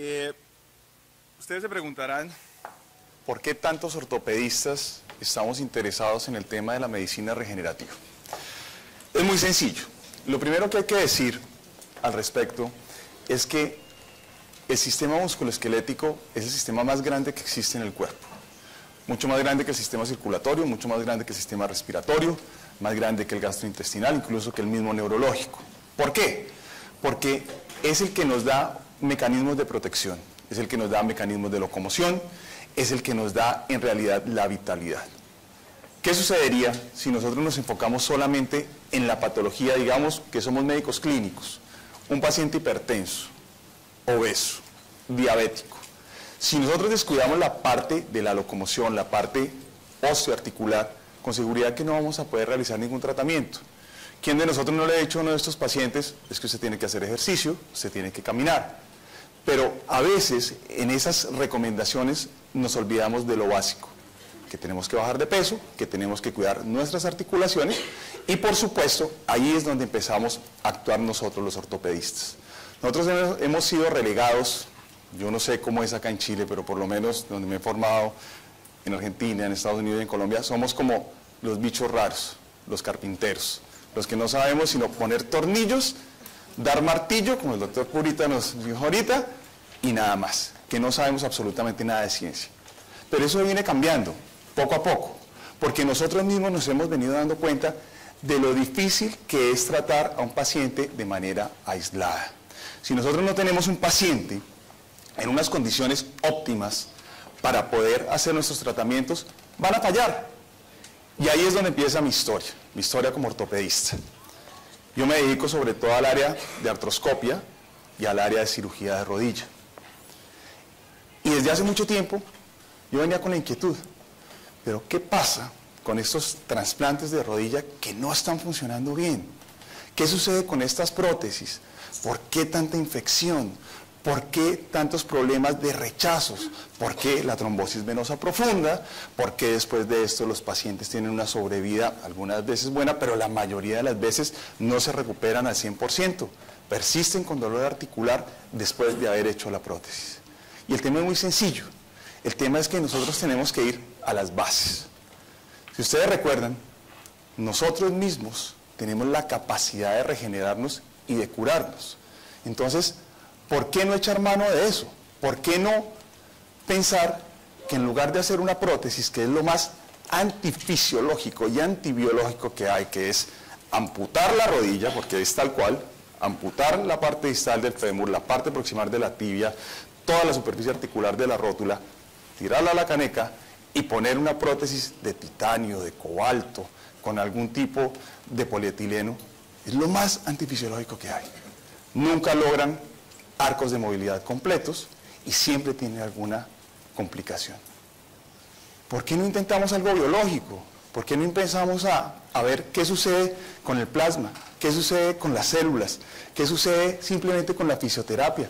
Eh, ustedes se preguntarán por qué tantos ortopedistas estamos interesados en el tema de la medicina regenerativa. Es muy sencillo. Lo primero que hay que decir al respecto es que el sistema musculoesquelético es el sistema más grande que existe en el cuerpo. Mucho más grande que el sistema circulatorio, mucho más grande que el sistema respiratorio, más grande que el gastrointestinal, incluso que el mismo neurológico. ¿Por qué? Porque es el que nos da mecanismos de protección, es el que nos da mecanismos de locomoción, es el que nos da en realidad la vitalidad. ¿Qué sucedería si nosotros nos enfocamos solamente en la patología, digamos que somos médicos clínicos, un paciente hipertenso, obeso, diabético? Si nosotros descuidamos la parte de la locomoción, la parte osteoarticular, con seguridad que no vamos a poder realizar ningún tratamiento. ¿Quién de nosotros no le ha dicho a uno de estos pacientes es que usted tiene que hacer ejercicio, usted tiene que caminar? Pero a veces en esas recomendaciones nos olvidamos de lo básico, que tenemos que bajar de peso, que tenemos que cuidar nuestras articulaciones y por supuesto ahí es donde empezamos a actuar nosotros los ortopedistas. Nosotros hemos, sido relegados, yo no sé cómo es acá en Chile, pero por lo menos donde me he formado en Argentina, en Estados Unidos y en Colombia, somos como los bichos raros, los carpinteros, los que no sabemos sino poner tornillos, dar martillo, como el doctor Purita nos dijo ahorita, y nada más, que no sabemos absolutamente nada de ciencia. Pero eso viene cambiando, poco a poco, porque nosotros mismos nos hemos venido dando cuenta de lo difícil que es tratar a un paciente de manera aislada. Si nosotros no tenemos un paciente en unas condiciones óptimas para poder hacer nuestros tratamientos, van a fallar. Y ahí es donde empieza mi historia, mi historia como ortopedista. Yo me dedico sobre todo al área de artroscopia y al área de cirugía de rodilla. Y desde hace mucho tiempo yo venía con la inquietud, pero ¿qué pasa con estos trasplantes de rodilla que no están funcionando bien? ¿Qué sucede con estas prótesis? ¿Por qué tanta infección? ¿Por qué tantos problemas de rechazos? ¿Por qué la trombosis venosa profunda? ¿Por qué después de esto los pacientes tienen una sobrevida algunas veces buena, pero la mayoría de las veces no se recuperan al 100%? Persisten con dolor articular después de haber hecho la prótesis. Y el tema es muy sencillo. El tema es que nosotros tenemos que ir a las bases. Si ustedes recuerdan, nosotros mismos tenemos la capacidad de regenerarnos y de curarnos. Entonces, ¿por qué no echar mano de eso? ¿Por qué no pensar que en lugar de hacer una prótesis, que es lo más antifisiológico y antibiológico que hay, que es amputar la rodilla, porque es tal cual, amputar la parte distal del fémur, la parte proximal de la tibia, toda la superficie articular de la rótula, tirarla a la caneca y poner una prótesis de titanio, de cobalto, con algún tipo de polietileno, es lo más antifisiológico que hay. Nunca logran arcos de movilidad completos y siempre tiene alguna complicación. ¿Por qué no intentamos algo biológico? ¿Por qué no empezamos a, a, ver qué sucede con el plasma? ¿Qué sucede con las células? ¿Qué sucede simplemente con la fisioterapia?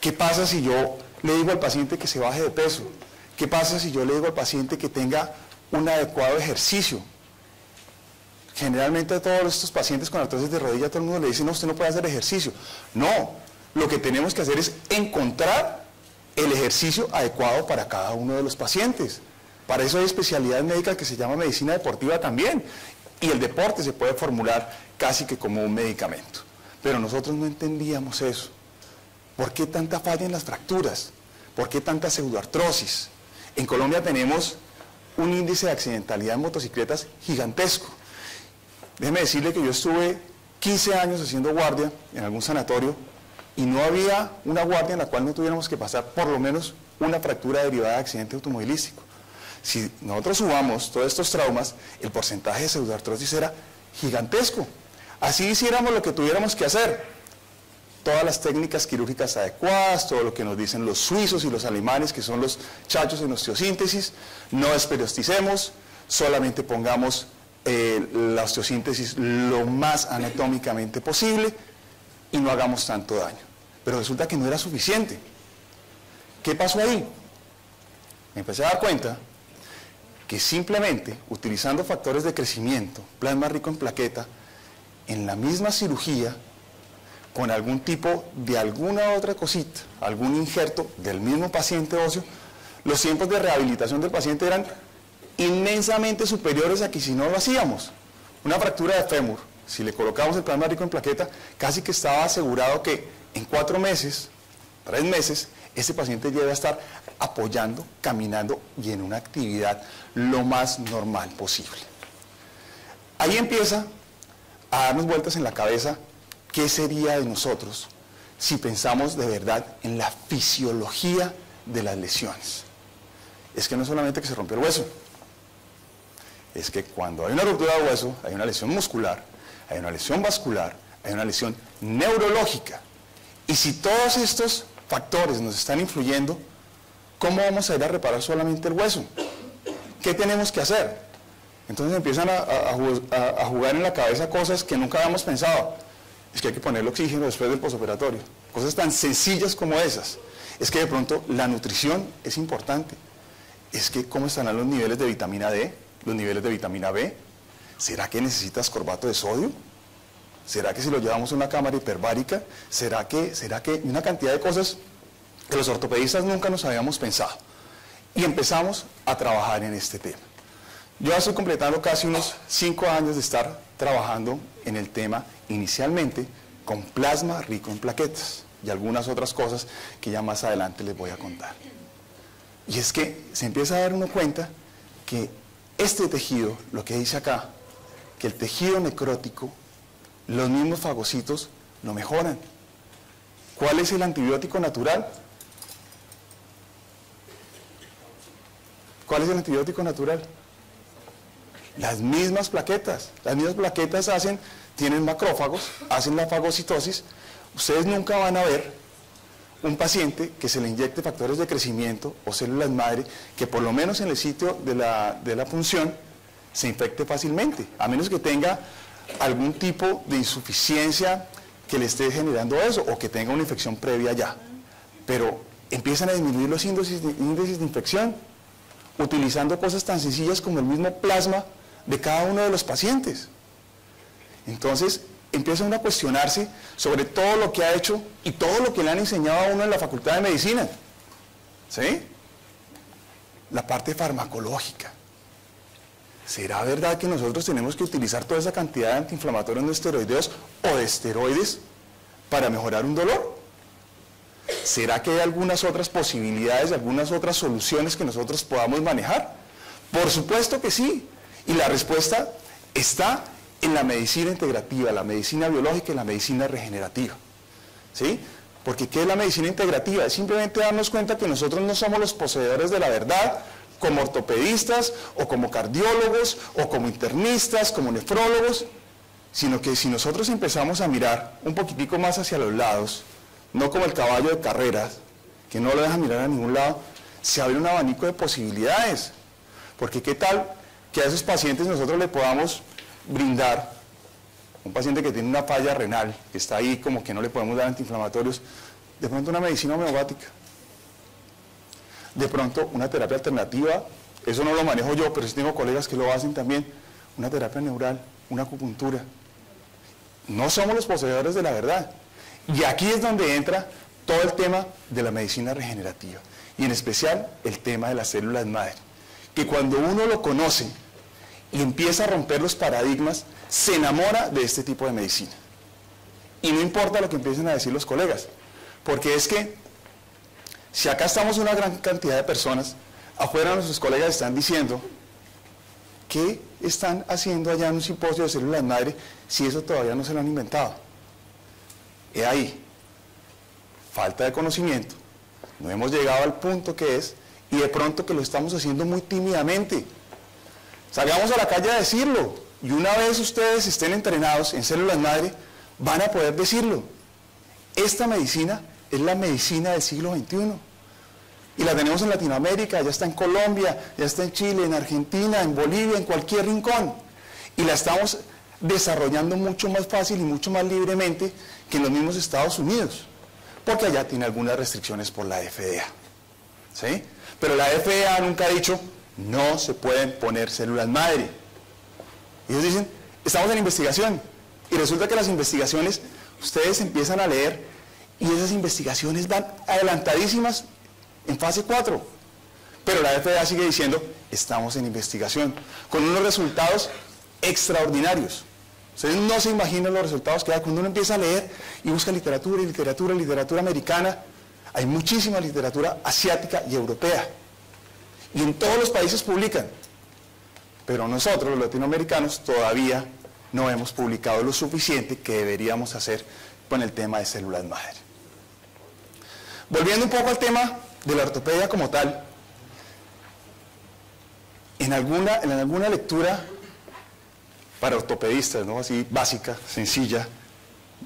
¿Qué pasa si yo le digo al paciente que se baje de peso? ¿Qué pasa si yo le digo al paciente que tenga un adecuado ejercicio? Generalmente a todos estos pacientes con artrosis de rodilla, todo el mundo le dice, no, usted no puede hacer ejercicio. No, lo que tenemos que hacer es encontrar el ejercicio adecuado para cada uno de los pacientes. Para eso hay especialidades médicas que se llama medicina deportiva también. Y el deporte se puede formular casi que como un medicamento. Pero nosotros no entendíamos eso. ¿Por qué tanta falla en las fracturas? ¿Por qué tanta pseudoartrosis? En Colombia tenemos un índice de accidentalidad en motocicletas gigantesco. Déjeme decirle que yo estuve 15 años haciendo guardia en algún sanatorio y no había una guardia en la cual no tuviéramos que pasar por lo menos una fractura derivada de accidente automovilístico. Si nosotros sumamos todos estos traumas, el porcentaje de pseudoartrosis era gigantesco. Así hiciéramos lo que tuviéramos que hacer. Todas las técnicas quirúrgicas adecuadas, todo lo que nos dicen los suizos y los alemanes, que son los chachos en osteosíntesis, no esperiosticemos, solamente pongamos eh, la osteosíntesis lo más anatómicamente posible y no hagamos tanto daño. Pero resulta que no era suficiente. ¿Qué pasó ahí? Me empecé a dar cuenta que simplemente utilizando factores de crecimiento, plasma rico en plaqueta, en la misma cirugía, con algún tipo de alguna otra cosita, algún injerto del mismo paciente óseo, los tiempos de rehabilitación del paciente eran inmensamente superiores a que si no lo hacíamos. Una fractura de fémur, si le colocamos el plasma rico en plaqueta, casi que estaba asegurado que en cuatro meses, tres meses, ese paciente llega a estar apoyando, caminando y en una actividad lo más normal posible. Ahí empieza a darnos vueltas en la cabeza qué sería de nosotros si pensamos de verdad en la fisiología de las lesiones. Es que no solamente que se rompe el hueso, es que cuando hay una ruptura de hueso, hay una lesión muscular, hay una lesión vascular, hay una lesión neurológica. Y si todos estos factores nos están influyendo, ¿cómo vamos a ir a reparar solamente el hueso? ¿Qué tenemos que hacer? Entonces empiezan a, jugar en la cabeza cosas que nunca habíamos pensado. Es que hay que ponerle oxígeno después del posoperatorio. Cosas tan sencillas como esas. Es que de pronto la nutrición es importante. Es que cómo estarán los niveles de vitamina D, los niveles de vitamina B. ¿Será que necesitas corbato de sodio? ¿Será que si lo llevamos a una cámara hiperbárica? ¿Será que, será que una cantidad de cosas que los ortopedistas nunca nos habíamos pensado? Y empezamos a trabajar en este tema. Yo estoy completando casi unos cinco años de estar trabajando en el tema inicialmente con plasma rico en plaquetas y algunas otras cosas que ya más adelante les voy a contar. Y es que se empieza a dar uno cuenta que este tejido, lo que dice acá, que el tejido necrótico, los mismos fagocitos lo mejoran. ¿Cuál es el antibiótico natural? ¿Cuál es el antibiótico natural? Las mismas plaquetas. Las mismas plaquetas hacen, tienen macrófagos, hacen la fagocitosis. Ustedes nunca van a ver un paciente que se le inyecte factores de crecimiento o células madre que por lo menos en el sitio de la, de la se infecte fácilmente, a menos que tenga algún tipo de insuficiencia que le esté generando eso o que tenga una infección previa ya. Pero empiezan a disminuir los índices de infección utilizando cosas tan sencillas como el mismo plasma de cada uno de los pacientes. Entonces, empieza uno a cuestionarse sobre todo lo que ha hecho y todo lo que le han enseñado a uno en la Facultad de Medicina. ¿Sí? La parte farmacológica. ¿Será verdad que nosotros tenemos que utilizar toda esa cantidad de antiinflamatorios no esteroideos o de esteroides para mejorar un dolor? ¿Será que hay algunas otras posibilidades, algunas otras soluciones que nosotros podamos manejar? Por supuesto que sí. Y la respuesta está en la medicina integrativa, la medicina biológica y la medicina regenerativa. ¿Sí? Porque ¿qué es la medicina integrativa? Es simplemente darnos cuenta que nosotros no somos los poseedores de la verdad como ortopedistas o como cardiólogos o como internistas, como nefrólogos, sino que si nosotros empezamos a mirar un poquitico más hacia los lados, no como el caballo de carreras, que no lo deja mirar a ningún lado, se abre un abanico de posibilidades. Porque qué tal que a esos pacientes nosotros le podamos brindar, un paciente que tiene una falla renal, que está ahí como que no le podemos dar antiinflamatorios, de pronto una medicina homeopática, de pronto una terapia alternativa, eso no lo manejo yo, pero sí tengo colegas que lo hacen también, una terapia neural, una acupuntura. No somos los poseedores de la verdad. Y aquí es donde entra todo el tema de la medicina regenerativa, y en especial el tema de las células madre, que cuando uno lo conoce, y empieza a romper los paradigmas, se enamora de este tipo de medicina. Y no importa lo que empiecen a decir los colegas, porque es que si acá estamos una gran cantidad de personas, afuera nuestros colegas están diciendo, ¿qué están haciendo allá en un simposio de células madre si eso todavía no se lo han inventado? He ahí, falta de conocimiento, no hemos llegado al punto que es, y de pronto que lo estamos haciendo muy tímidamente. Salgamos a la calle a decirlo. Y una vez ustedes estén entrenados en células madre, van a poder decirlo. Esta medicina es la medicina del siglo XXI. Y la tenemos en Latinoamérica, ya está en Colombia, ya está en Chile, en Argentina, en Bolivia, en cualquier rincón. Y la estamos desarrollando mucho más fácil y mucho más libremente que en los mismos Estados Unidos. Porque allá tiene algunas restricciones por la FDA. ¿Sí? Pero la FDA nunca ha dicho, no se pueden poner células madre. Y ellos dicen, estamos en investigación. Y resulta que las investigaciones ustedes empiezan a leer y esas investigaciones van adelantadísimas en fase 4. Pero la FDA sigue diciendo, estamos en investigación, con unos resultados extraordinarios. Ustedes no se imaginan los resultados que hay cuando uno empieza a leer y busca literatura y literatura, literatura americana. Hay muchísima literatura asiática y europea. Y en todos los países publican. Pero nosotros, los latinoamericanos, todavía no hemos publicado lo suficiente que deberíamos hacer con el tema de células madre. Volviendo un poco al tema de la ortopedia como tal, en alguna, en alguna lectura para ortopedistas, ¿no? así básica, sencilla,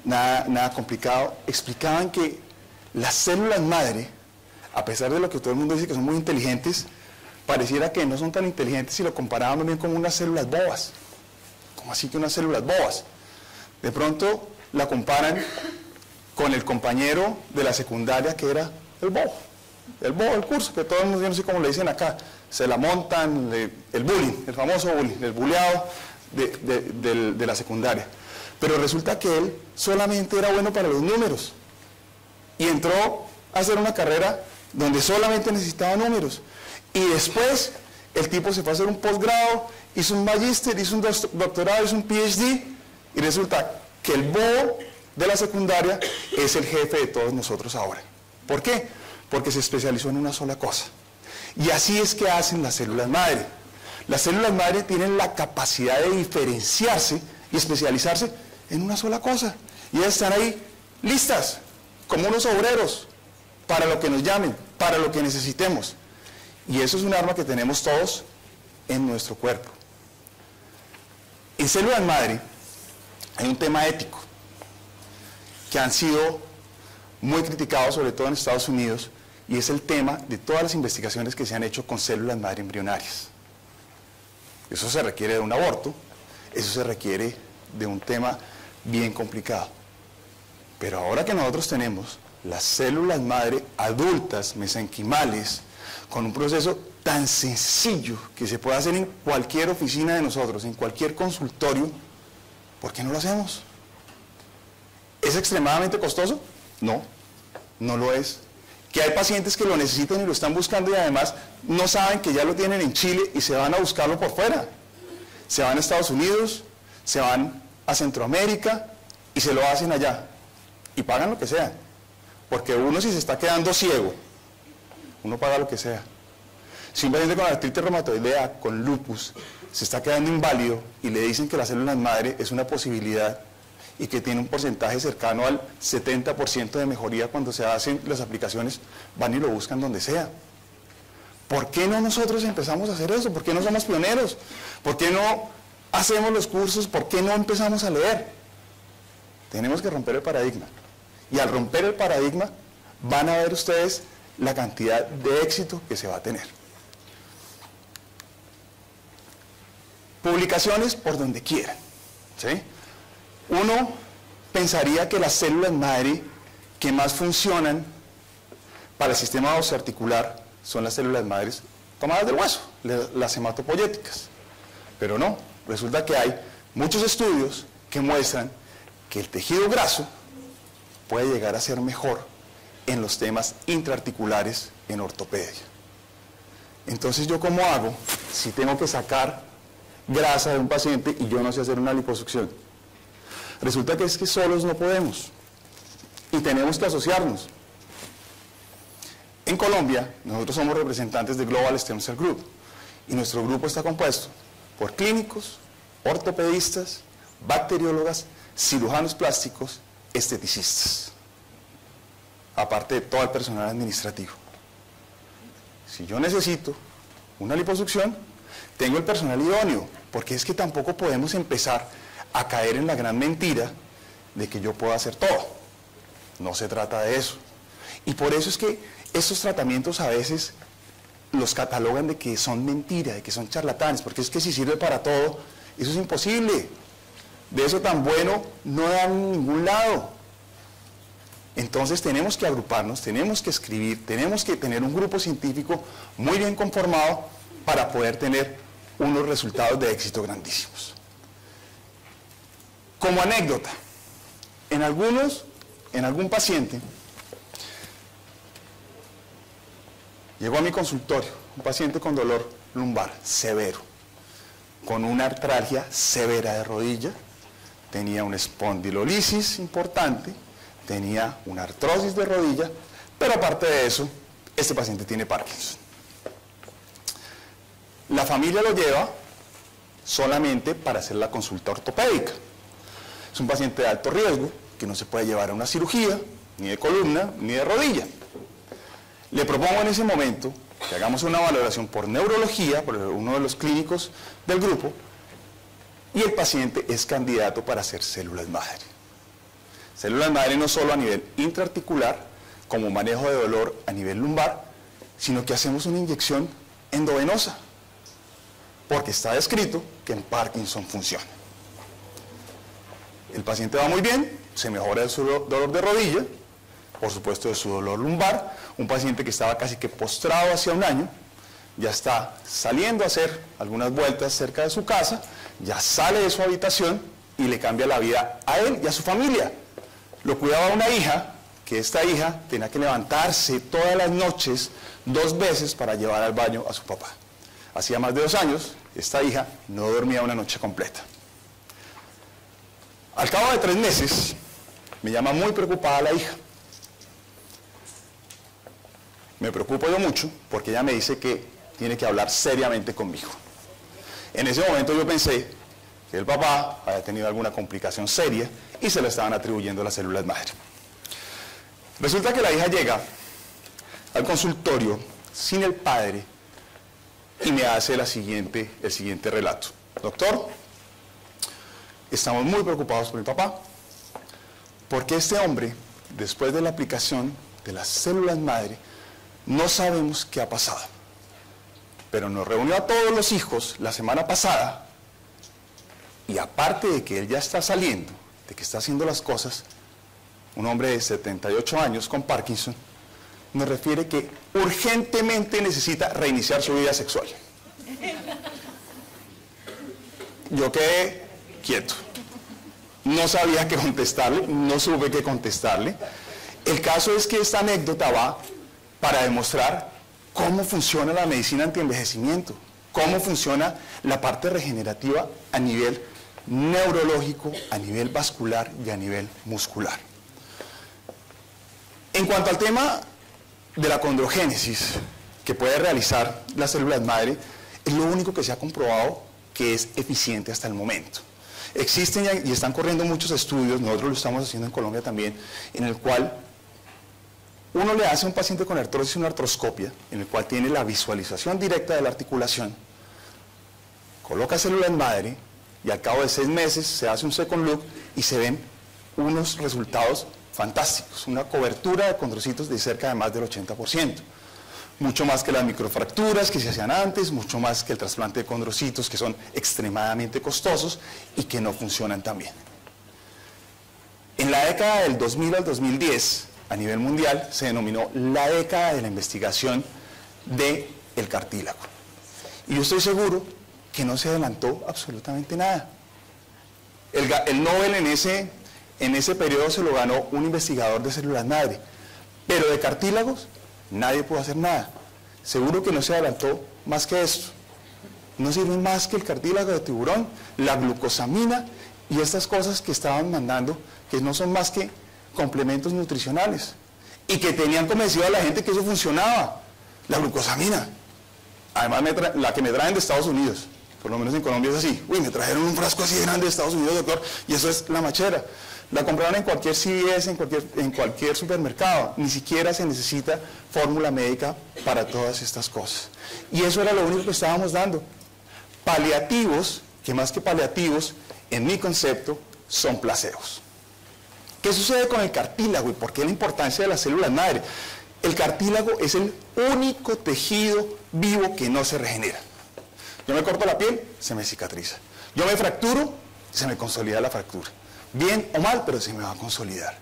nada, nada complicado, explicaban que las células madre, a pesar de lo que todo el mundo dice que son muy inteligentes, pareciera que no son tan inteligentes si lo comparaban bien con unas células bobas. ¿Cómo así que unas células bobas? De pronto la comparan con el compañero de la secundaria que era el bobo. El bobo del curso, que todos no sé cómo le dicen acá. Se la montan, el bullying, el famoso bullying, el buleado de, de la secundaria. Pero resulta que él solamente era bueno para los números. Y entró a hacer una carrera donde solamente necesitaba números. Y después el tipo se fue a hacer un posgrado, hizo un magíster, hizo un doctorado, hizo un PhD y resulta que el bobo de la secundaria es el jefe de todos nosotros ahora. ¿Por qué? Porque se especializó en una sola cosa. Y así es que hacen las células madre. Las células madre tienen la capacidad de diferenciarse y especializarse en una sola cosa. Y ellas están ahí listas, como unos obreros, para lo que nos llamen, para lo que necesitemos. Y eso es un arma que tenemos todos en nuestro cuerpo. En células madre hay un tema ético que han sido muy criticados, sobre todo en Estados Unidos, y es el tema de todas las investigaciones que se han hecho con células madre embrionarias. Eso se requiere de un aborto, eso se requiere de un tema bien complicado. Pero ahora que nosotros tenemos las células madre adultas, mesenquimales, con un proceso tan sencillo que se puede hacer en cualquier oficina de nosotros, en cualquier consultorio, ¿por qué no lo hacemos? ¿Es extremadamente costoso? No, no lo es. Que hay pacientes que lo necesitan y lo están buscando y además no saben que ya lo tienen en Chile y se van a buscarlo por fuera. Se van a Estados Unidos, se van a Centroamérica y se lo hacen allá. Y pagan lo que sea. Porque uno si se está quedando ciego, uno paga lo que sea. Si un paciente con artritis reumatoidea, con lupus, se está quedando inválido y le dicen que la célula madre es una posibilidad y que tiene un porcentaje cercano al 70% de mejoría cuando se hacen las aplicaciones, van y lo buscan donde sea. ¿Por qué no nosotros empezamos a hacer eso? ¿Por qué no somos pioneros? ¿Por qué no hacemos los cursos? ¿Por qué no empezamos a leer? Tenemos que romper el paradigma. Y al romper el paradigma, van a ver ustedes la cantidad de éxito que se va a tener. Publicaciones por donde quieran. Uno pensaría que las células madre que más funcionan para el sistema articular son las células madres tomadas del hueso, las hematopoyéticas. Pero no, resulta que hay muchos estudios que muestran que el tejido graso puede llegar a ser mejor en los temas intraarticulares en ortopedia. Entonces, ¿yo cómo hago si tengo que sacar grasa de un paciente y yo no sé hacer una liposucción? Resulta que es que solos no podemos y tenemos que asociarnos. En Colombia, nosotros somos representantes de Global Stem Cell Group y nuestro grupo está compuesto por clínicos, ortopedistas, bacteriólogas, cirujanos plásticos, esteticistas aparte de todo el personal administrativo. Si yo necesito una liposucción, tengo el personal idóneo, porque es que tampoco podemos empezar a caer en la gran mentira de que yo puedo hacer todo. No se trata de eso. Y por eso es que estos tratamientos a veces los catalogan de que son mentiras, de que son charlatanes, porque es que si sirve para todo, eso es imposible. De eso tan bueno no dan ningún lado. Entonces tenemos que agruparnos, tenemos que escribir, tenemos que tener un grupo científico muy bien conformado para poder tener unos resultados de éxito grandísimos. Como anécdota, En algunos, en algún paciente, llegó a mi consultorio un paciente con dolor lumbar severo, con una artralgia severa de rodilla, tenía una espondilolisis importante, tenía una artrosis de rodilla, pero aparte de eso, este paciente tiene Parkinson. La familia lo lleva solamente para hacer la consulta ortopédica. Es un paciente de alto riesgo que no se puede llevar a una cirugía, ni de columna, ni de rodilla. Le propongo en ese momento que hagamos una valoración por neurología, por uno de los clínicos del grupo, y el paciente es candidato para hacer células madre. Células madre no solo a nivel intraarticular, como manejo de dolor a nivel lumbar, sino que hacemos una inyección endovenosa, porque está descrito que en Parkinson funciona. El paciente va muy bien, se mejora de su dolor de rodilla, por supuesto de su dolor lumbar, un paciente que estaba casi que postrado hacia un año, ya está saliendo a hacer algunas vueltas cerca de su casa, ya sale de su habitación y le cambia la vida a él y a su familia. Lo cuidaba una hija, que esta hija tenía que levantarse todas las noches dos veces para llevar al baño a su papá. Hacía más de dos años, esta hija no dormía una noche completa. Al cabo de tres meses, me llama muy preocupada la hija. Me preocupo yo mucho porque ella me dice que tiene que hablar seriamente conmigo. En ese momento yo pensé que el papá había tenido alguna complicación seria y se le estaban atribuyendo las células madre. Resulta que la hija llega al consultorio sin el padre y me hace el siguiente relato. Doctor, estamos muy preocupados por mi papá, porque este hombre, después de la aplicación de las células madre, no sabemos qué ha pasado. Pero nos reunió a todos los hijos la semana pasada y aparte de que él ya está saliendo, de que está haciendo las cosas, un hombre de 78 años con Parkinson, nos refiere que urgentemente necesita reiniciar su vida sexual. Yo quedé quieto. No sabía qué contestarle, no supe qué contestarle. El caso es que esta anécdota va para demostrar cómo funciona la medicina antienvejecimiento, cómo funciona la parte regenerativa a nivel neurológico, a nivel vascular y a nivel muscular. En cuanto al tema de la condrogénesis que puede realizar las células madre, es lo único que se ha comprobado que es eficiente hasta el momento. Existen y están corriendo muchos estudios, nosotros lo estamos haciendo en Colombia también, en el cual uno le hace a un paciente con artrosis una artroscopia, en el cual tiene la visualización directa de la articulación, coloca células madre y al cabo de seis meses se hace un second look y se ven unos resultados fantásticos, una cobertura de condrocitos de cerca de más del 80%. Mucho más que las microfracturas que se hacían antes, mucho más que el trasplante de condrocitos que son extremadamente costosos y que no funcionan tan bien. En la década del 2000 al 2010, a nivel mundial, se denominó la década de la investigación del el cartílago. Y yo estoy seguro que no se adelantó absolutamente nada. El, el Nobel en ese en ese periodo se lo ganó un investigador de células madre, pero de cartílagos nadie pudo hacer nada. Seguro que no se adelantó más que esto. No sirve más que el cartílago de tiburón, la glucosamina y estas cosas que estaban mandando, que no son más que complementos nutricionales y que tenían convencido a la gente que eso funcionaba. La glucosamina. Además, la que me traen de Estados Unidos, por lo menos en Colombia es así. Uy, me trajeron un frasco así grande de Estados Unidos, doctor, y eso es la machera. La compraron en cualquier CVS, en cualquier, supermercado. Ni siquiera se necesita fórmula médica para todas estas cosas. Y eso era lo único que estábamos dando. Paliativos, que más que paliativos, en mi concepto, son placebos. ¿Qué sucede con el cartílago y por qué la importancia de las células madre? El cartílago es el único tejido vivo que no se regenera. Yo me corto la piel, se me cicatriza. Yo me fracturo, se me consolida la fractura bien o mal, pero se me va a consolidar.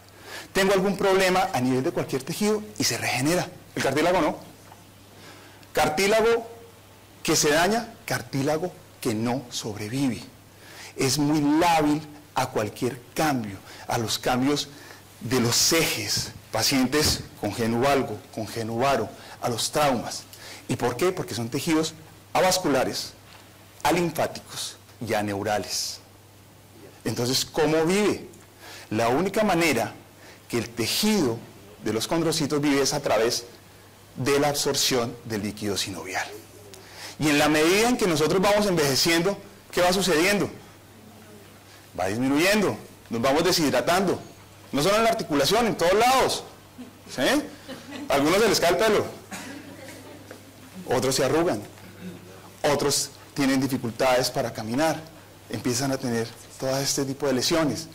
Tengo algún problema a nivel de cualquier tejido y se regenera. El cartílago no. Cartílago que se daña, cartílago que no sobrevive. Es muy lábil a cualquier cambio, a los cambios de los ejes, pacientes con genuvalgo, con genuvaro, a los traumas. ¿Y por qué? Porque son tejidos avasculares, alinfáticos y aneurales. Entonces, ¿cómo vive? La única manera que el tejido de los condrocitos vive es a través de la absorción del líquido sinovial. Y en la medida en que nosotros vamos envejeciendo, ¿qué va sucediendo? Va disminuyendo, nos vamos deshidratando. No solo en la articulación, en todos lados. ¿Sí? algunos se les cae el pelo. Otros se arrugan. Otros tienen dificultades para caminar. Empiezan a tener todo este tipo de lesiones.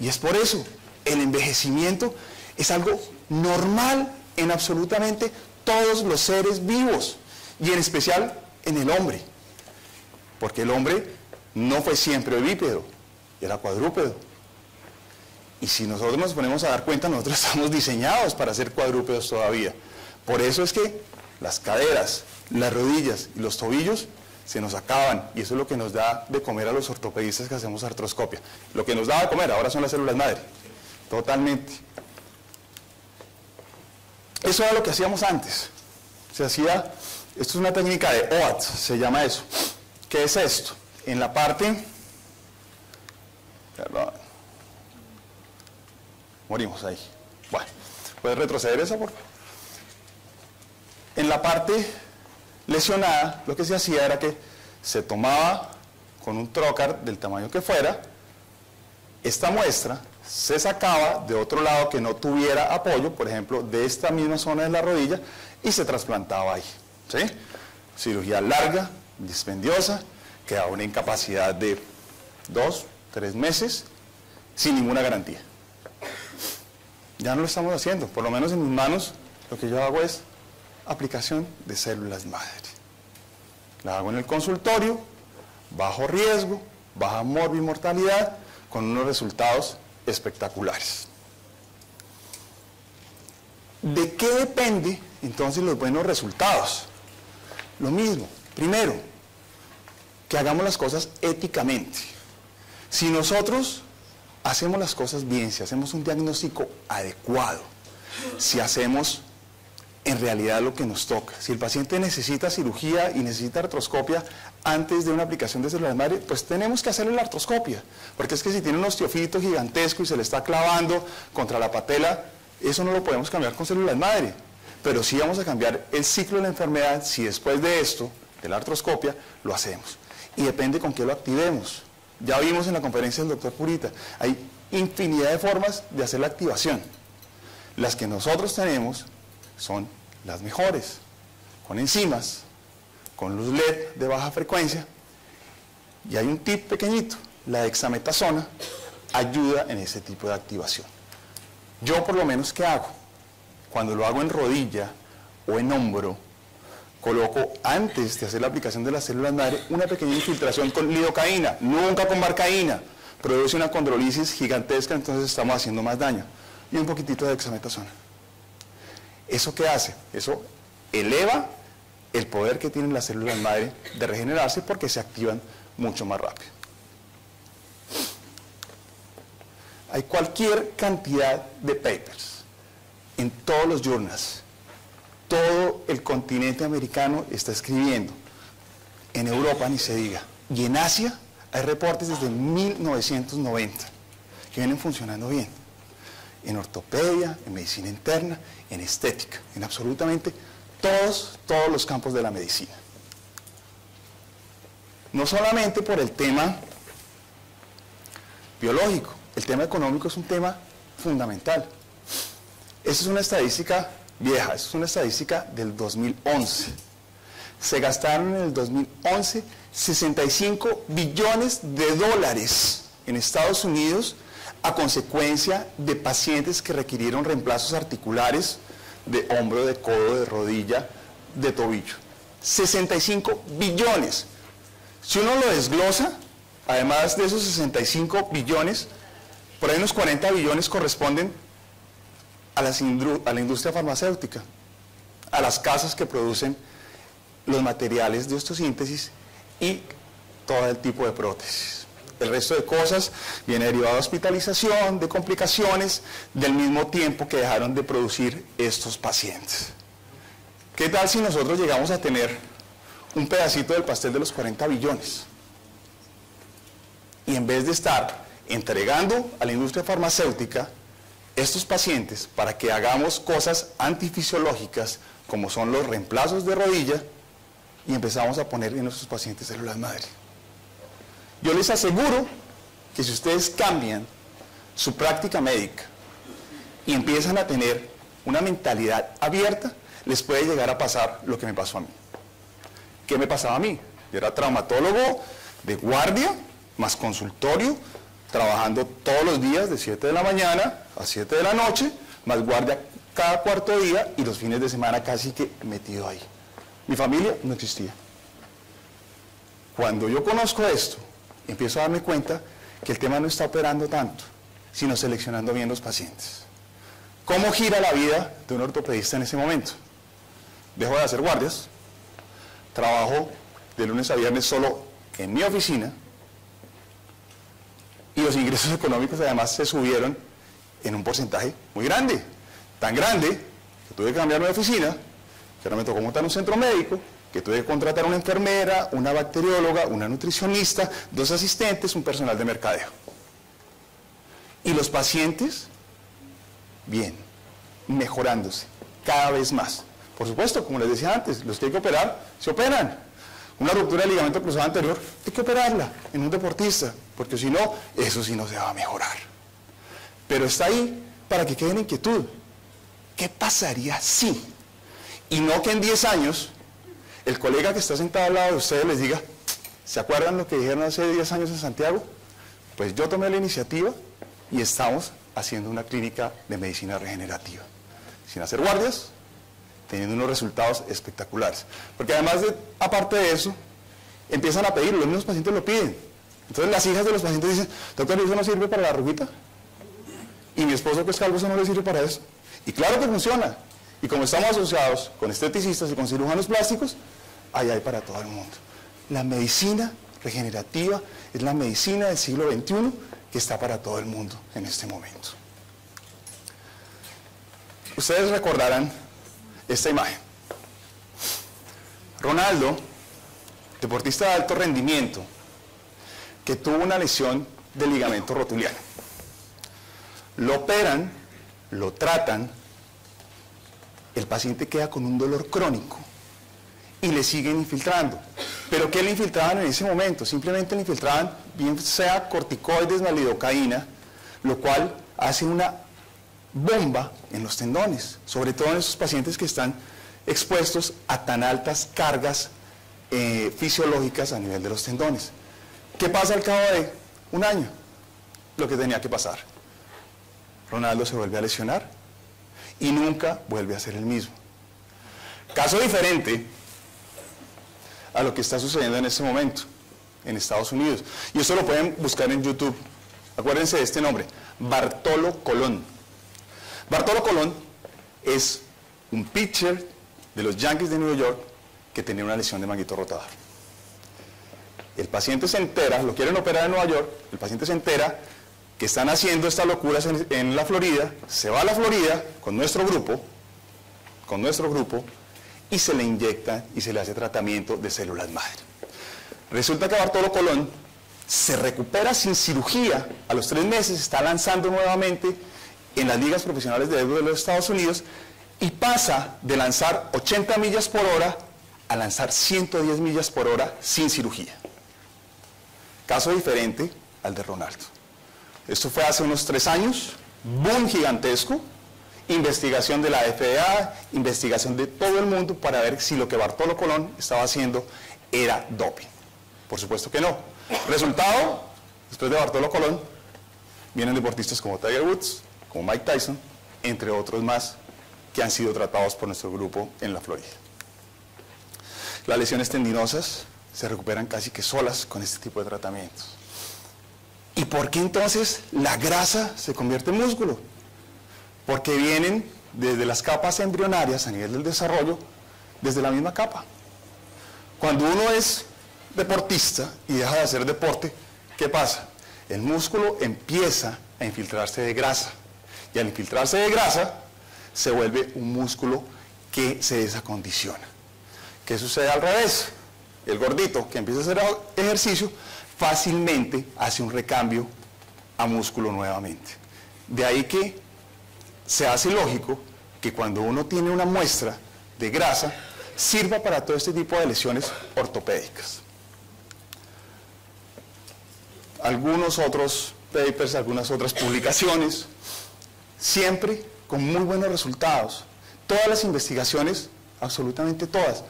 Y es por eso, el envejecimiento es algo normal en absolutamente todos los seres vivos. Y en especial en el hombre. Porque el hombre no fue siempre bípedo, era cuadrúpedo. Y si nosotros nos ponemos a dar cuenta, nosotros estamos diseñados para ser cuadrúpedos todavía. Por eso es que las caderas, las rodillas y los tobillos se nos acaban y eso es lo que nos da de comer a los ortopedistas que hacemos artroscopia. Lo que nos da de comer ahora son las células madre, totalmente. Eso era lo que hacíamos antes. Se hacía, esto es una técnica de OAT, se llama eso. ¿Qué es esto? En la parte, morimos ahí. Bueno, puedes retroceder eso, por favor. En la parte lesionada, lo que se hacía era que se tomaba con un trocar del tamaño que fuera, esta muestra se sacaba de otro lado que no tuviera apoyo, por ejemplo, de esta misma zona de la rodilla, y se trasplantaba ahí. ¿sí? Cirugía larga, dispendiosa, quedaba una incapacidad de dos, tres meses, sin ninguna garantía. Ya no lo estamos haciendo, por lo menos en mis manos lo que yo hago es aplicación de células madre. La hago en el consultorio, bajo riesgo, baja morbimortalidad, con unos resultados espectaculares. ¿De qué depende entonces los buenos resultados? Lo mismo, primero, que hagamos las cosas éticamente. Si nosotros hacemos las cosas bien, si hacemos un diagnóstico adecuado, si hacemos en realidad lo que nos toca. Si el paciente necesita cirugía y necesita artroscopia antes de una aplicación de células madre, pues tenemos que hacerle la artroscopia. Porque es que si tiene un osteofito gigantesco y se le está clavando contra la patela, eso no lo podemos cambiar con células madre. Pero sí vamos a cambiar el ciclo de la enfermedad si después de esto, de la artroscopia, lo hacemos. Y depende con qué lo activemos. Ya vimos en la conferencia del doctor Purita, hay infinidad de formas de hacer la activación. Las que nosotros tenemos son las mejores, con enzimas, con luz LED de baja frecuencia. Y hay un tip pequeñito, la dexametasona ayuda en ese tipo de activación. Yo por lo menos, ¿qué hago? Cuando lo hago en rodilla o en hombro, coloco antes de hacer la aplicación de las células madre una pequeña infiltración con lidocaína, nunca con barcaína. Produce una condrolisis gigantesca, entonces estamos haciendo más daño. Y un poquitito de dexametasona. ¿Eso qué hace? Eso eleva el poder que tienen las células madre de regenerarse porque se activan mucho más rápido. Hay cualquier cantidad de papers en todos los journals. Todo el continente americano está escribiendo. En Europa ni se diga. Y en Asia hay reportes desde 1990 que vienen funcionando bien en ortopedia, en medicina interna, en estética, en absolutamente todos, todos los campos de la medicina. No solamente por el tema biológico, el tema económico es un tema fundamental. Esa es una estadística vieja, es una estadística del 2011. Se gastaron en el 2011 65 billones de dólares en Estados Unidos a consecuencia de pacientes que requirieron reemplazos articulares de hombro, de codo, de rodilla, de tobillo. 65 billones. Si uno lo desglosa, además de esos 65 billones, por ahí unos 40 billones corresponden a, la industria farmacéutica, a las casas que producen los materiales de osteosíntesis y todo el tipo de prótesis El resto de cosas viene derivado de hospitalización, de complicaciones, del mismo tiempo que dejaron de producir estos pacientes. ¿Qué tal si nosotros llegamos a tener un pedacito del pastel de los 40 billones? Y en vez de estar entregando a la industria farmacéutica estos pacientes para que hagamos cosas antifisiológicas como son los reemplazos de rodilla y empezamos a poner en nuestros pacientes células madre. Yo les aseguro que si ustedes cambian su práctica médica y empiezan a tener una mentalidad abierta, les puede llegar a pasar lo que me pasó a mí. ¿Qué me pasaba a mí? Yo era traumatólogo de guardia, más consultorio, trabajando todos los días de 7 de la mañana a 7 de la noche, más guardia cada cuarto día y los fines de semana casi que metido ahí. Mi familia no existía. Cuando yo conozco esto, empiezo a darme cuenta que el tema no está operando tanto, sino seleccionando bien los pacientes. ¿Cómo gira la vida de un ortopedista en ese momento? Dejo de hacer guardias, trabajo de lunes a viernes solo en mi oficina y los ingresos económicos además se subieron en un porcentaje muy grande, tan grande que tuve que cambiarme de oficina, que ahora me tocó montar un centro médico, que tuve que contratar una enfermera, una bacterióloga, una nutricionista, dos asistentes, un personal de mercadeo. Y los pacientes, bien, mejorándose cada vez más. Por supuesto, como les decía antes, los que hay que operar, se operan. Una ruptura del ligamento cruzado anterior, hay que operarla en un deportista, porque si no, eso sí no se va a mejorar. Pero está ahí para que quede en inquietud. ¿Qué pasaría si? Y no que en 10 años el colega que está sentado al lado de ustedes les diga, ¿se acuerdan lo que dijeron hace 10 años en Santiago? Pues yo tomé la iniciativa y estamos haciendo una clínica de medicina regenerativa. Sin hacer guardias, teniendo unos resultados espectaculares. Porque además, de, aparte de eso, empiezan a pedirlo, los mismos pacientes lo piden. Entonces las hijas de los pacientes dicen, doctor, ¿eso no sirve para la rugita? Y mi esposo que es calvo, ¿eso no le sirve para eso? Y claro que funciona. Y como estamos asociados con esteticistas y con cirujanos plásticos, ahí hay para todo el mundo. La medicina regenerativa es la medicina del siglo XXI que está para todo el mundo en este momento. Ustedes recordarán esta imagen. Ronaldo, deportista de alto rendimiento, que tuvo una lesión de ligamento rotuliano. Lo operan, lo tratan, el paciente queda con un dolor crónico y le siguen infiltrando. ¿Pero qué le infiltraban en ese momento? Simplemente le infiltraban, bien sea corticoides más lidocaína, lo cual hace una bomba en los tendones, sobre todo en esos pacientes que están expuestos a tan altas cargas eh, fisiológicas a nivel de los tendones. ¿Qué pasa al cabo de un año? Lo que tenía que pasar. Ronaldo se vuelve a lesionar y nunca vuelve a ser el mismo. Caso diferente a lo que está sucediendo en este momento en Estados Unidos. Y esto lo pueden buscar en YouTube. Acuérdense de este nombre, Bartolo Colón. Bartolo Colón es un pitcher de los Yankees de Nueva York que tenía una lesión de manguito rotador. El paciente se entera, lo quieren operar en Nueva York, el paciente se entera que están haciendo estas locuras en, en, la Florida, se va a la Florida con nuestro grupo, con nuestro grupo, y se le inyecta y se le hace tratamiento de células madre. Resulta que Bartolo Colón se recupera sin cirugía, a los tres meses está lanzando nuevamente en las ligas profesionales de de los Estados Unidos y pasa de lanzar 80 millas por hora a lanzar 110 millas por hora sin cirugía. Caso diferente al de Ronaldo. Esto fue hace unos tres años, boom gigantesco, investigación de la FDA, investigación de todo el mundo para ver si lo que Bartolo Colón estaba haciendo era doping. Por supuesto que no. Resultado, después de Bartolo Colón, vienen deportistas como Tiger Woods, como Mike Tyson, entre otros más que han sido tratados por nuestro grupo en la Florida. Las lesiones tendinosas se recuperan casi que solas con este tipo de tratamientos. ¿Y por qué entonces la grasa se convierte en músculo? Porque vienen desde las capas embrionarias a nivel del desarrollo, desde la misma capa. Cuando uno es deportista y deja de hacer deporte, ¿qué pasa? el músculo empieza a infiltrarse de grasa. Y al infiltrarse de grasa, se vuelve un músculo que se desacondiciona. ¿Qué sucede al revés? El gordito que empieza a hacer ejercicio fácilmente hace un recambio a músculo nuevamente. De ahí que se hace lógico que cuando uno tiene una muestra de grasa, sirva para todo este tipo de lesiones ortopédicas. Algunos otros papers, algunas otras publicaciones, siempre con muy buenos resultados. Todas las investigaciones, absolutamente todas,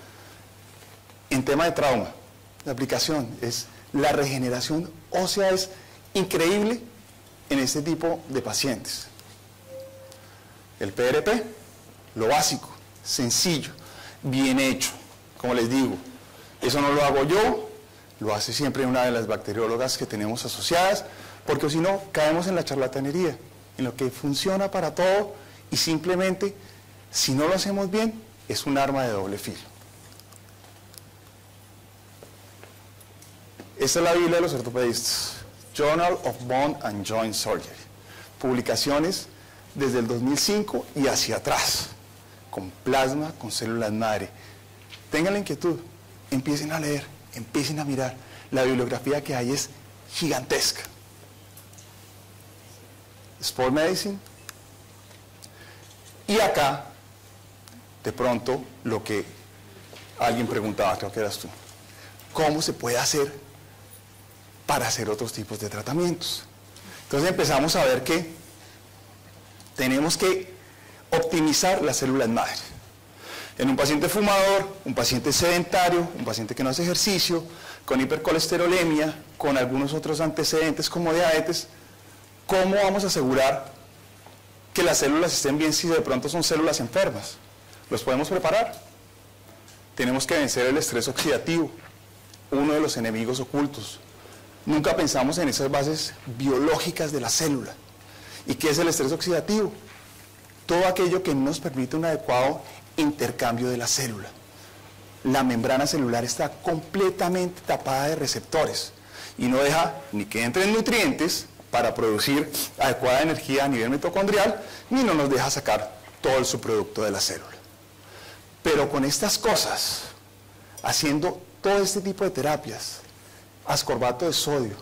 en tema de trauma, la aplicación es la regeneración ósea es increíble en este tipo de pacientes. El PRP, lo básico, sencillo, bien hecho, como les digo. Eso no lo hago yo, lo hace siempre una de las bacteriólogas que tenemos asociadas, porque si no, caemos en la charlatanería, en lo que funciona para todo y simplemente, si no lo hacemos bien, es un arma de doble filo. Esta es la Biblia de los ortopedistas, Journal of Bone and Joint Surgery. Publicaciones desde el 2005 y hacia atrás, con plasma, con células madre. Tengan la inquietud, empiecen a leer, empiecen a mirar. La bibliografía que hay es gigantesca. Sport Medicine. Y acá, de pronto, lo que alguien preguntaba, creo que eras tú, ¿cómo se puede hacer para hacer otros tipos de tratamientos? Entonces empezamos a ver que tenemos que optimizar las células madre. En un paciente fumador, un paciente sedentario, un paciente que no hace ejercicio, con hipercolesterolemia, con algunos otros antecedentes como diabetes, ¿cómo vamos a asegurar que las células estén bien si de pronto son células enfermas? ¿Los podemos preparar? Tenemos que vencer el estrés oxidativo, uno de los enemigos ocultos. Nunca pensamos en esas bases biológicas de la célula. ¿Y qué es el estrés oxidativo? Todo aquello que no nos permite un adecuado intercambio de la célula. La membrana celular está completamente tapada de receptores y no deja ni que entren nutrientes para producir adecuada energía a nivel mitocondrial, ni no nos deja sacar todo el subproducto de la célula. Pero con estas cosas, haciendo todo este tipo de terapias, ascorbato de sodio,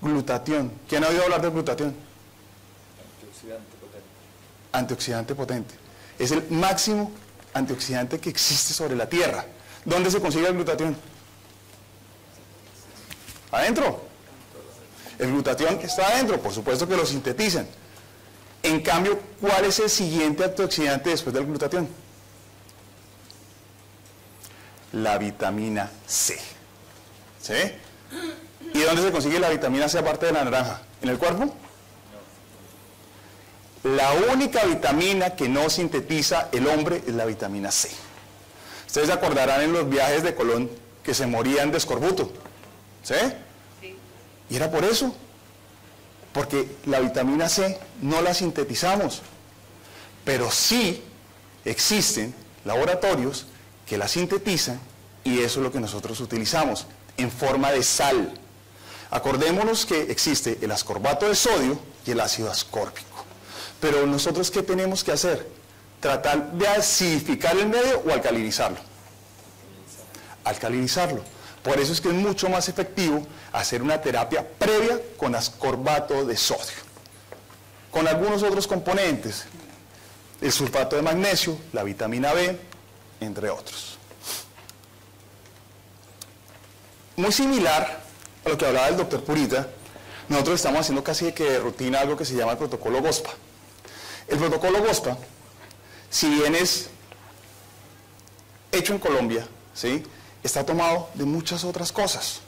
glutatión, ¿quién ha oído hablar de glutatión? Antioxidante potente. Es el máximo antioxidante que existe sobre la Tierra. ¿Dónde se consigue el glutatión? Adentro. El glutatión está adentro, por supuesto que lo sintetizan. En cambio, ¿cuál es el siguiente antioxidante después del glutatión? La vitamina C. ¿Sí? ¿Y dónde se consigue la vitamina C aparte de la naranja? ¿En el cuerpo? La única vitamina que no sintetiza el hombre es la vitamina C. Ustedes se acordarán en los viajes de Colón que se morían de escorbuto. ¿Sí? sí. Y era por eso. Porque la vitamina C no la sintetizamos. Pero sí existen laboratorios que la sintetizan y eso es lo que nosotros utilizamos en forma de sal. Acordémonos que existe el ascorbato de sodio y el ácido ascórbico. Pero nosotros, ¿qué tenemos que hacer? Tratar de acidificar el medio o alcalinizarlo. Alcalinizarlo. Por eso es que es mucho más efectivo hacer una terapia previa con ascorbato de sodio. Con algunos otros componentes, el sulfato de magnesio, la vitamina B, entre otros. Muy similar a lo que hablaba el doctor Purita, nosotros estamos haciendo casi que de rutina algo que se llama el protocolo GOSPA. El protocolo GOSPA, si bien es hecho en Colombia, ¿sí? está tomado de muchas otras cosas.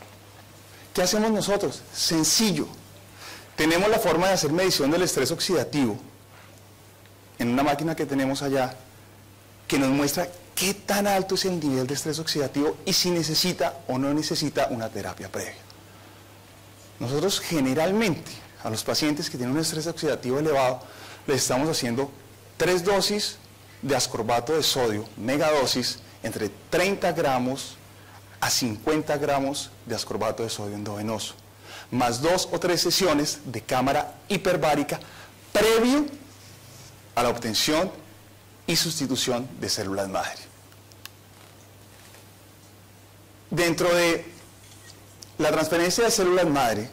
¿Qué hacemos nosotros? Sencillo. Tenemos la forma de hacer medición del estrés oxidativo en una máquina que tenemos allá que nos muestra qué tan alto es el nivel de estrés oxidativo y si necesita o no necesita una terapia previa. Nosotros generalmente a los pacientes que tienen un estrés oxidativo elevado le estamos haciendo tres dosis de ascorbato de sodio, megadosis, entre 30 gramos a 50 gramos de ascorbato de sodio endovenoso. más dos o tres sesiones de cámara hiperbárica previo a la obtención y sustitución de células madre. Dentro de la transferencia de células madre,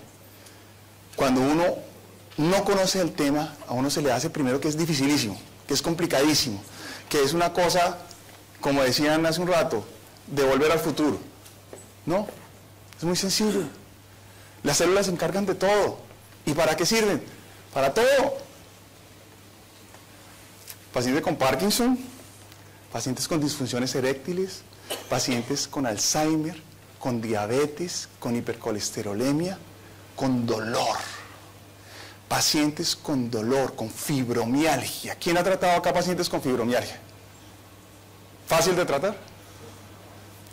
cuando uno no conoce el tema, a uno se le hace primero que es dificilísimo, que es complicadísimo, que es una cosa, como decían hace un rato, de volver al futuro. No, es muy sencillo. Las células se encargan de todo. ¿Y para qué sirven? Para todo. Pacientes con Parkinson, pacientes con disfunciones eréctiles, pacientes con Alzheimer, con diabetes, con hipercolesterolemia, con dolor. Pacientes con dolor, con fibromialgia. ¿Quién ha tratado acá pacientes con fibromialgia? ¿Fácil de tratar?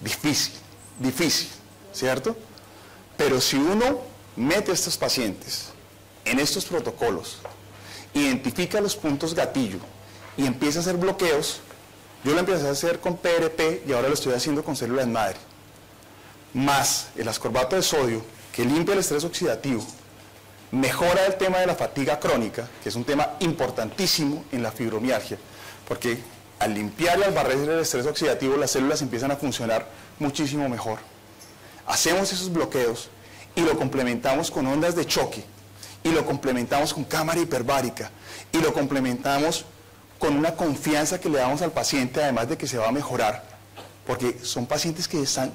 Difícil, difícil, ¿cierto? Pero si uno mete a estos pacientes en estos protocolos, identifica los puntos gatillo y empieza a hacer bloqueos, yo lo empecé a hacer con PRP y ahora lo estoy haciendo con células madre, más el ascorbato de sodio que limpia el estrés oxidativo, mejora el tema de la fatiga crónica, que es un tema importantísimo en la fibromialgia, porque al limpiar y al barrer el estrés oxidativo las células empiezan a funcionar muchísimo mejor. Hacemos esos bloqueos y lo complementamos con ondas de choque y lo complementamos con cámara hiperbárica y lo complementamos con una confianza que le damos al paciente, además de que se va a mejorar, porque son pacientes que están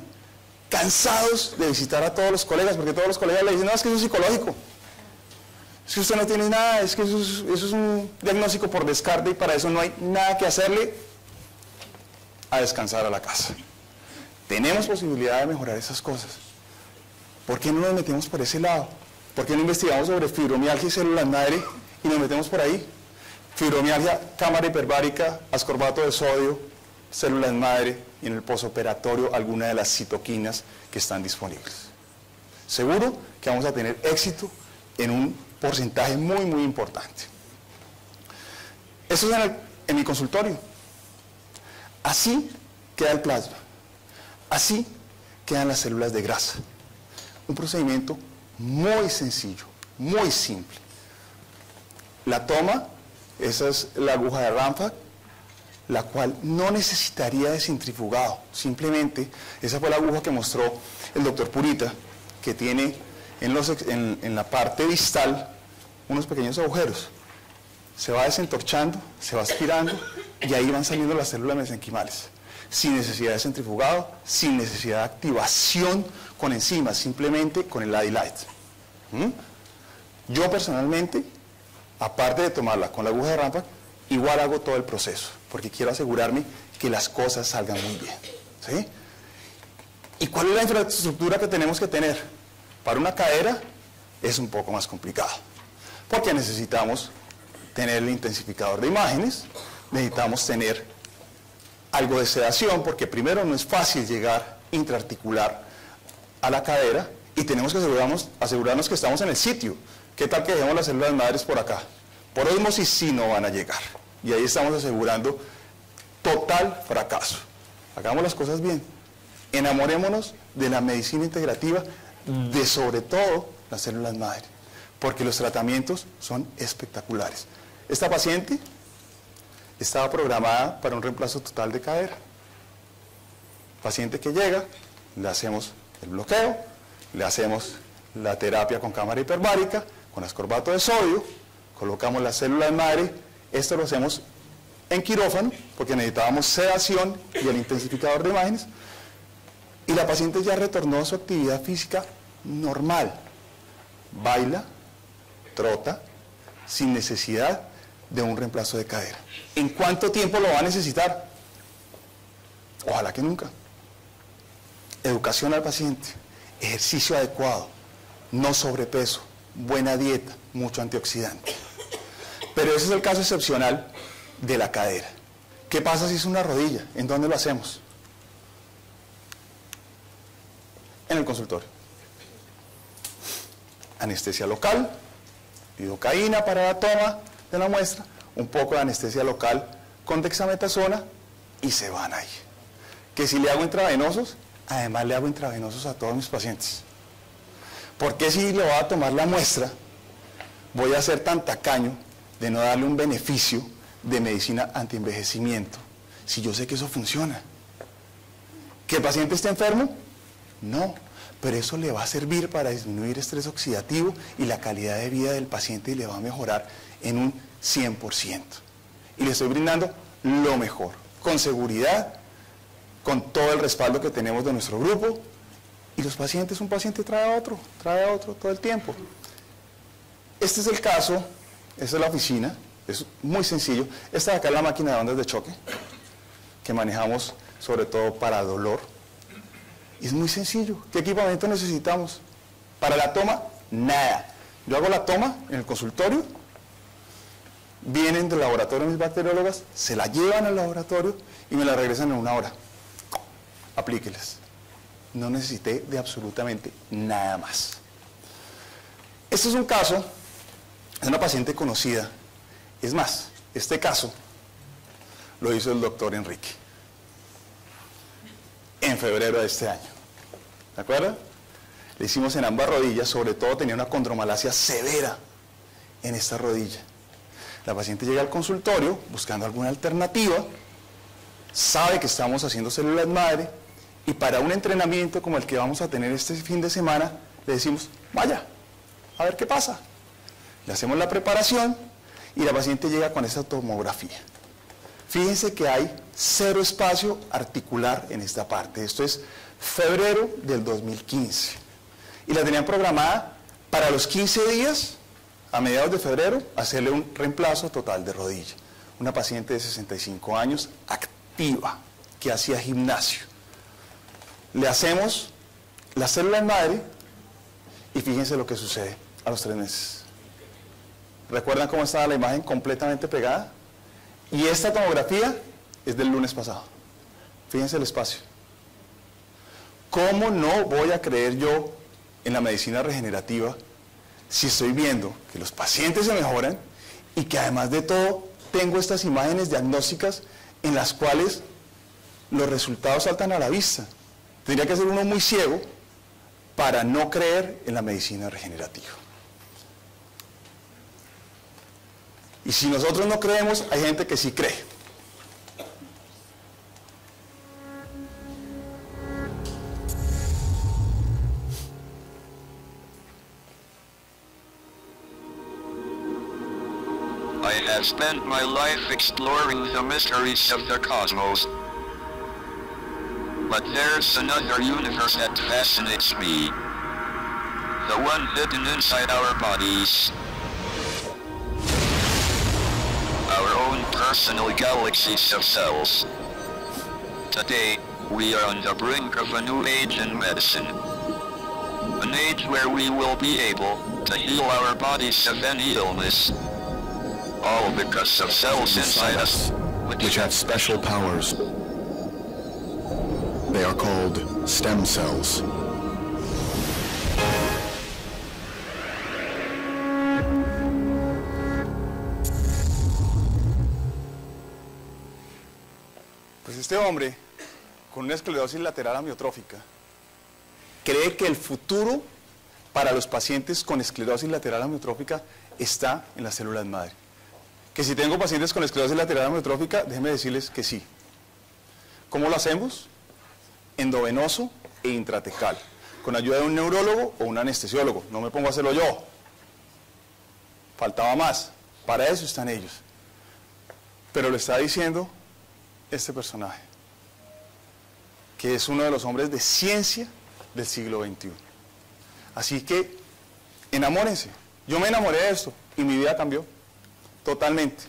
cansados de visitar a todos los colegas, porque todos los colegas le dicen, no, es que es psicológico, es que usted no tiene nada, es que eso es, un diagnóstico por descarte y para eso no hay nada que hacerle a descansar a la casa. Tenemos posibilidad de mejorar esas cosas. ¿Por qué no nos metemos por ese lado? ¿Por qué no investigamos sobre fibromialgia y células madre y nos metemos por ahí? Fibromialgia, cámara hiperbárica, ascorbato de sodio, células madre y en el posoperatorio alguna de las citoquinas que están disponibles. Seguro que vamos a tener éxito en un porcentaje muy, muy importante. Eso es en, mi consultorio. Así queda el plasma. Así quedan las células de grasa. Un procedimiento muy sencillo, muy simple. La toma, esa es la aguja de Ramfac, la cual no necesitaría de centrifugado. Simplemente, esa fue la aguja que mostró el doctor Purita, que tiene en, la parte distal unos pequeños agujeros. Se va desentorchando, se va aspirando y ahí van saliendo las células mesenquimales. Sin necesidad de centrifugado, sin necesidad de activación con enzimas, simplemente con el Light. ¿Mm? Yo personalmente, aparte de tomarla con la aguja de rampa, igual hago todo el proceso, porque quiero asegurarme que las cosas salgan muy bien. ¿sí? ¿Y cuál es la infraestructura que tenemos que tener? Para una cadera es un poco más complicado porque necesitamos tener el intensificador de imágenes, necesitamos tener algo de sedación, porque primero no es fácil llegar intraarticular a la cadera y tenemos que asegurarnos, asegurarnos que estamos en el sitio. ¿Qué tal que dejemos las células madres por acá? Por osmosis sí no van a llegar. Y ahí estamos asegurando total fracaso. Hagamos las cosas bien. Enamorémonos de la medicina integrativa, de sobre todo las células madres porque los tratamientos son espectaculares. Esta paciente estaba programada para un reemplazo total de cadera. Paciente que llega, le hacemos el bloqueo, le hacemos la terapia con cámara hiperbárica, con ascorbato de sodio, colocamos la célula de madre, esto lo hacemos en quirófano, porque necesitábamos sedación y el intensificador de imágenes, y la paciente ya retornó a su actividad física normal. Baila, trota sin necesidad de un reemplazo de cadera. ¿En cuánto tiempo lo va a necesitar? Ojalá que nunca. Educación al paciente, ejercicio adecuado, no sobrepeso, buena dieta, mucho antioxidante. Pero ese es el caso excepcional de la cadera. ¿Qué pasa si es una rodilla? ¿En dónde lo hacemos? En el consultorio. Anestesia local, lidocaína para la toma de la muestra, un poco de anestesia local con dexametasona y se van ahí. Que si le hago intravenosos, además le hago intravenosos a todos mis pacientes. ¿Por qué si le voy a tomar la muestra, voy a ser tan tacaño de no darle un beneficio de medicina antienvejecimiento si yo sé que eso funciona? ¿Que el paciente esté enfermo? No, pero eso le va a servir para disminuir estrés oxidativo y la calidad de vida del paciente y le va a mejorar en un 100%. Y le estoy brindando lo mejor, con seguridad, con todo el respaldo que tenemos de nuestro grupo. Y los pacientes, un paciente trae a otro, trae a otro todo el tiempo. Este es el caso, esta es la oficina, es muy sencillo. Esta de acá es la máquina de ondas de choque, que manejamos sobre todo para dolor. Es muy sencillo. ¿Qué equipamiento necesitamos? Para la toma, nada. Yo hago la toma en el consultorio, vienen del laboratorio mis bacteriólogas, se la llevan al laboratorio y me la regresan en una hora. Aplíqueles. No necesité de absolutamente nada más. Este es un caso, es una paciente conocida. Es más, este caso lo hizo el doctor Enrique en febrero de este año. ¿De acuerdo? Le hicimos en ambas rodillas, sobre todo tenía una condromalacia severa en esta rodilla. La paciente llega al consultorio buscando alguna alternativa, sabe que estamos haciendo células madre y para un entrenamiento como el que vamos a tener este fin de semana, le decimos, vaya, a ver qué pasa. Le hacemos la preparación y la paciente llega con esta tomografía. Fíjense que hay cero espacio articular en esta parte. Esto es febrero del 2015. Y la tenían programada para los 15 días a mediados de febrero, hacerle un reemplazo total de rodilla. Una paciente de 65 años, activa, que hacía gimnasio. Le hacemos la célula madre y fíjense lo que sucede a los tres meses. ¿Recuerdan cómo estaba la imagen completamente pegada? Y esta tomografía es del lunes pasado. Fíjense el espacio. ¿Cómo no voy a creer yo en la medicina regenerativa si estoy viendo que los pacientes se mejoran y que además de todo tengo estas imágenes diagnósticas en las cuales los resultados saltan a la vista. Tendría que ser uno muy ciego para no creer en la medicina regenerativa. Y si nosotros no creemos, hay gente que sí cree. Have spent my life exploring the mysteries of the cosmos. But there's another universe that fascinates me. The one hidden inside our bodies. Our own personal galaxies of cells. Today, we are on the brink of a new age in medicine. An age where we will be able to heal our bodies of any illness all because of cells inside us, which have special powers. They are called stem cells. Pues este hombre, con una esclerosis lateral amiotrófica, cree que el futuro para los pacientes con esclerosis lateral amiotrófica está en las células madre. Que si tengo pacientes con esclerosis lateral amiotrófica, déjenme decirles que sí. ¿Cómo lo hacemos? Endovenoso e intratecal, con ayuda de un neurólogo o un anestesiólogo. No me pongo a hacerlo yo. Faltaba más. Para eso están ellos. Pero lo está diciendo este personaje, que es uno de los hombres de ciencia del siglo XXI. Así que enamórense. Yo me enamoré de esto y mi vida cambió totalmente.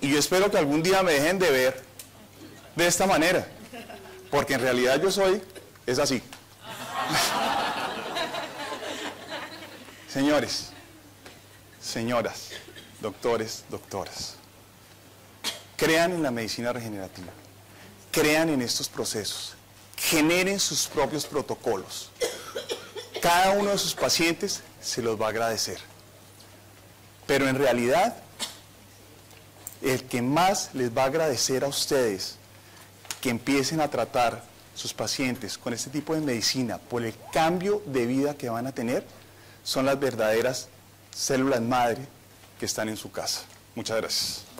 Y yo espero que algún día me dejen de ver de esta manera, porque en realidad yo soy, es así. Señores, señoras, doctores, doctoras, crean en la medicina regenerativa, crean en estos procesos, generen sus propios protocolos. Cada uno de sus pacientes se los va a agradecer. Pero en realidad el que más les va a agradecer a ustedes que empiecen a tratar sus pacientes con este tipo de medicina por el cambio de vida que van a tener son las verdaderas células madre que están en su casa. Muchas gracias.